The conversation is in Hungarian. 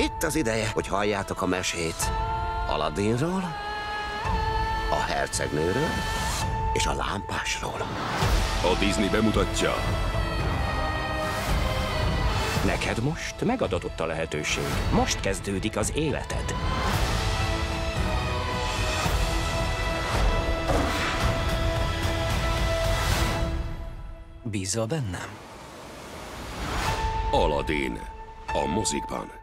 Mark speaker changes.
Speaker 1: Itt az ideje, hogy halljátok a mesét Aladdinról, a hercegnőről és a lámpásról.
Speaker 2: A Disney bemutatja
Speaker 3: Neked most megadatott a lehetőség. Most kezdődik az életed. Bízol bennem?
Speaker 2: Aladdin a mozikban.